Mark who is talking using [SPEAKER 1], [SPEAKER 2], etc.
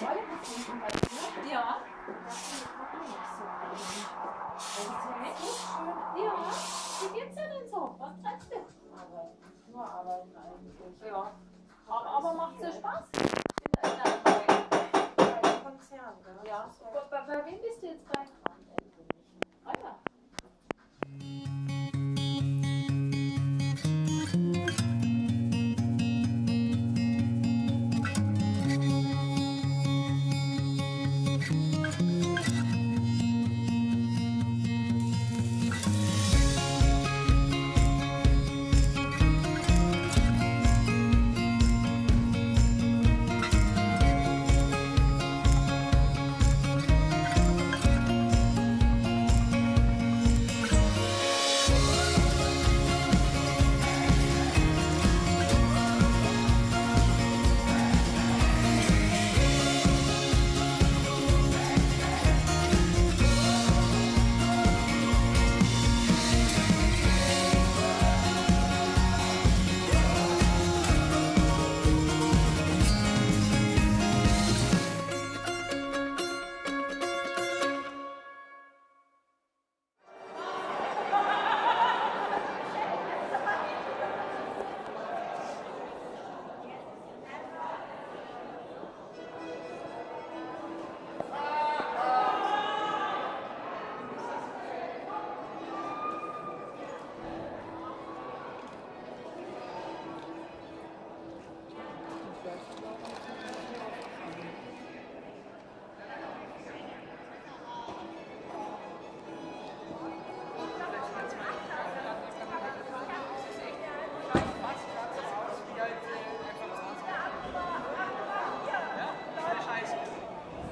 [SPEAKER 1] Ja. Ja,
[SPEAKER 2] wie geht's dir denn so? Was treibst du?
[SPEAKER 1] Arbeit. Nur arbeiten eigentlich. Ja. Aber, aber macht's dir Spaß? Bei einem Konzern, Ja.
[SPEAKER 2] Bei, bei wem bist du jetzt rein?